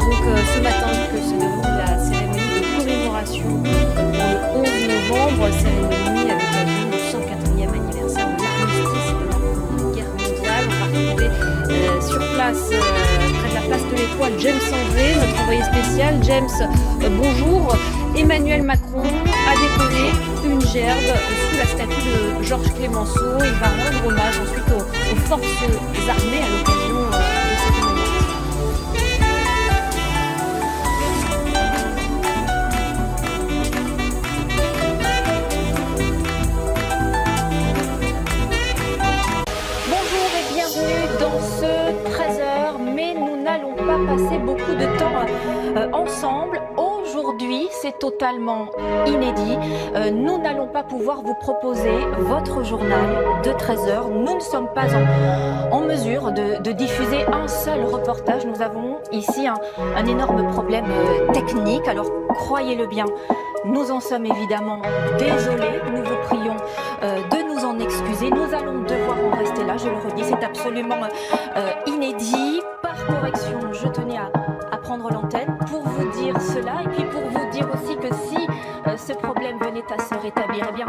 Donc euh, ce matin que se déroule la cérémonie de commémoration le 11 novembre, cérémonie à l'occasion du 104e anniversaire de l'armistice de la Première Guerre mondiale. On va retrouver euh, sur place, euh, près de la place de l'Étoile, James André, notre envoyé spécial. James, bonjour. Emmanuel Macron a déposé une gerbe sous la statue de Georges Clémenceau. Il va rendre hommage ensuite aux, aux forces armées à l'occasion n'allons pas passer beaucoup de temps euh, ensemble. Aujourd'hui, c'est totalement inédit. Euh, nous n'allons pas pouvoir vous proposer votre journal de 13h. Nous ne sommes pas en, en mesure de, diffuser un seul reportage. Nous avons ici un, énorme problème euh, technique. Alors croyez-le bien, nous en sommes évidemment désolés. Nous vous prions de excuser. Nous allons devoir en rester là. Je le redis, c'est absolument euh, inédit. Par correction, je tenais à, prendre l'antenne pour vous dire cela et puis pour vous dire aussi que si euh, ce problème venait à se rétablir, eh bien,